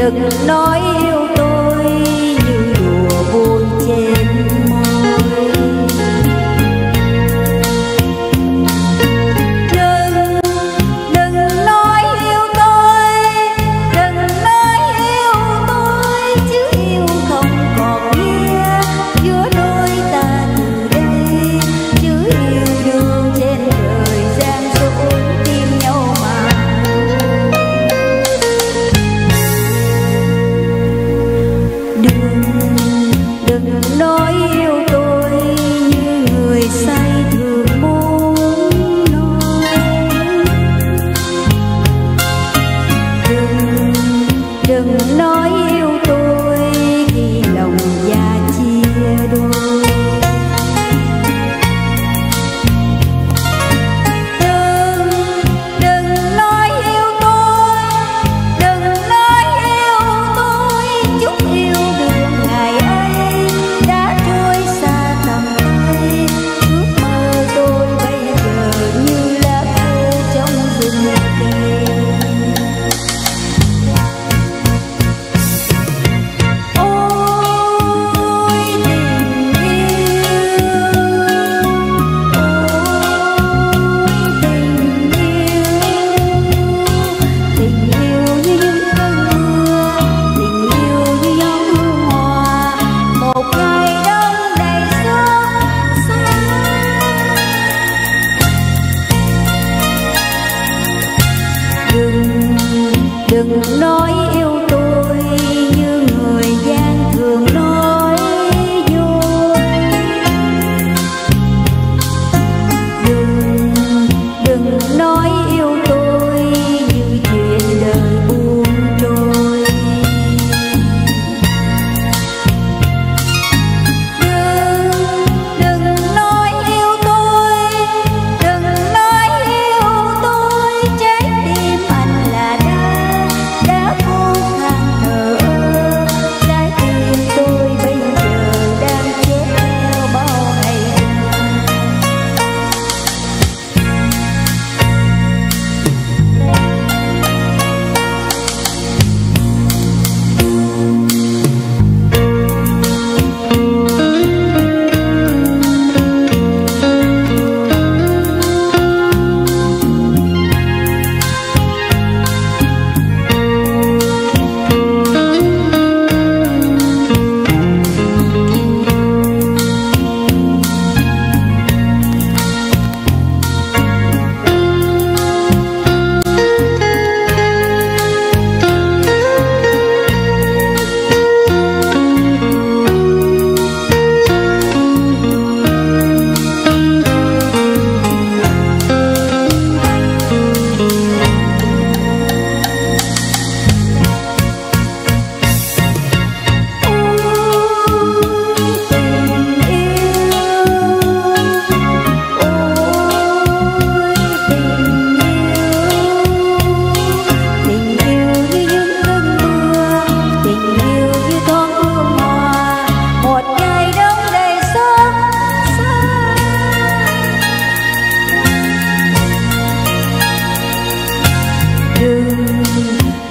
đừng nói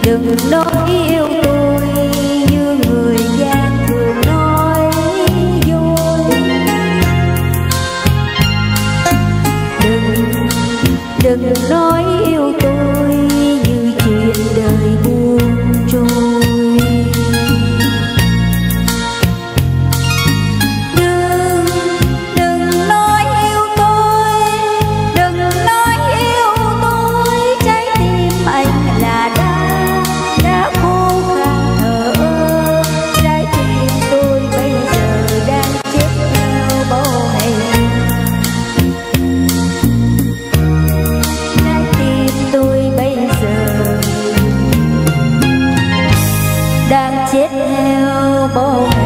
đừng nói yêu tôi như người gian thường nói dối. Đừng đừng nói yêu Oh.